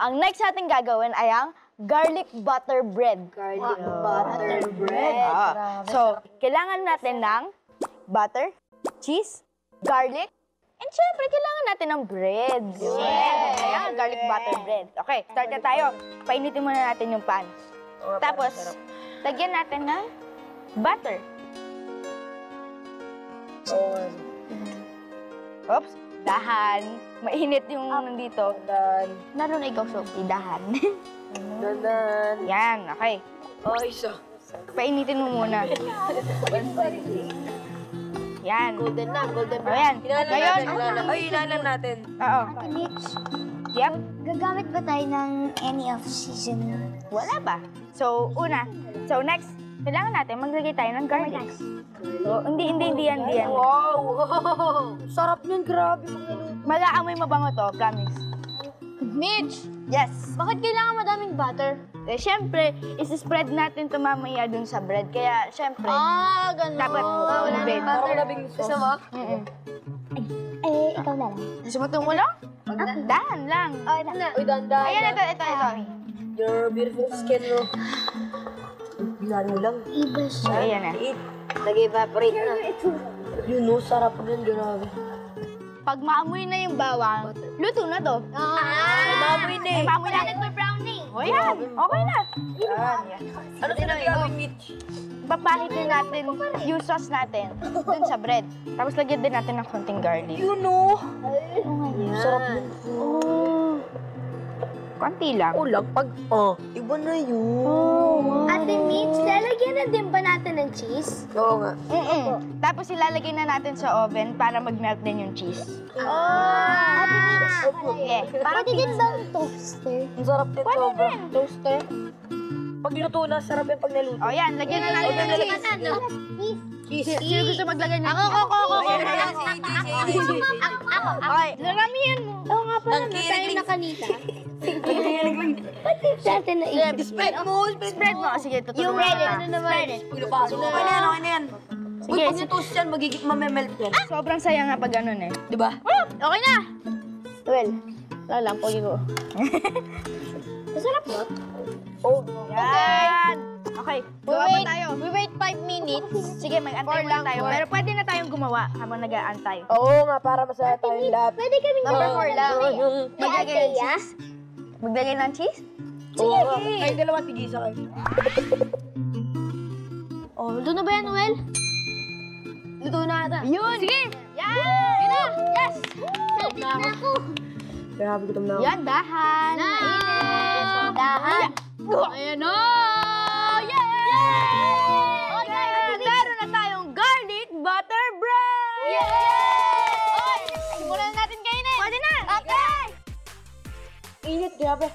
Ang next natin gagawin ay ang garlic butter bread. Garlic butter bread. Oo. So, kailangan natin ng butter, cheese, garlic, and syempre, kailangan natin ng bread. Yes! Ayan, garlic butter bread. Okay, start na tayo. Painitin muna natin yung pan. Tapos, lagyan natin ng butter. Oops, dahan. Mainit yung nandito. Dan. Lalo na ikaw, Sophie, dahan. Dandan. Yan, okay. Ay, isa. Painitin mo muna. Yan. Golden na, golden O yan. Inalan Ngayon, natin, inalan. Ay, inalan natin. oo. Ate Mitch, Yep. gagamit ba tayo ng any of season? Wala ba? So, una. So, next. Kailangan natin maglagay tayo ng garlic. So, hindi, hindi, hindi yan, hindi yan. Wow! Sarap nun, grabe. Mag-aamoy mabango to, promise. Mitch, Yes. bakit kailangan madaming butter? Eh, syempre, isi-spread natin ito mamaya dun sa bread. Kaya, syempre, Ah, ganun. dapat wala yung bread. Parang malabing sauce. Gusto mo? Mm-mm. Eh, ikaw na lang. Gusto mo tumulong? Dahan lang. Oh, na. Uy, dandan. Ayan, ito, ito, ito. Your beautiful skin, no? Ginano lang. Iba siya. ayan na. Eat. Nag-evaporate na. Yun, no? Sarap nun, grabe. Pag maamoy na yung bawang, luto na to. Ah! Maamoy na eh. Maamoy na. brownie. O yan, okay na. Yan. Ano sinabi Mitch? Papahitin natin yung sauce natin dun sa bread. Tapos lagyan din natin ng konting garlic. Yun, no? Sarap nun. Konti lang. Ulang pag, oh, iba na yun. Ate Mitch, lalagyan na din ba natin ng cheese? Oo nga. Mm-mm. Tapos ilalagay na natin sa oven para mag-melt din yung cheese. Oh! Ate Mitch, Yeah. pwede din ba ang toaster? Ang sarap din Pwede sobra. din. Toaster. Pag niluto na, sarap yung pag naluto. O yan, lagyan na natin ng cheese. Ano? Cheese. Sino gusto maglagay ng Ako, ako, ako, ako. Ayan, ayan, Ako, si AJ, si ako, AJ, si AJ. ako, ako, ako. Okay, laramihan mo. Oo nga pala, Ang may kilig tayo lang. na kanita. Dati na isip. Spread mo, spread Spread mo. Sige, You tutulungan ready? kita. Ano naman? Paglapaso. Okay na yan, okay na yan. Uy, Sige, pag nitoast yan, magigit mamemelt yan. Sobrang saya nga pag ganun eh. Di ba? Okay na! Well, lang, pogi ko. Masarap? Oh, Yan! Okay, We gawa pa wait, tayo. we wait 5 minutes. Sige, mag-antay muna tayo. Pero pwede na tayong gumawa habang nag-aantay. Oo nga, para masaya tayong lahat. Pwede kami Number four lang. Kay Maglagay ng Ate, ah? cheese. Maglagay ng cheese? Oo nga. Kayo dalawa, tigisa kayo. Oh, luto na ba yan, Noel? Luto na ata. Yun! Sige! Yan! Yun na! Yes! Saltik na ako. Grabe, gutom na ako. Yan, dahan! Nainis. Dahan. Ayan na! Iya gak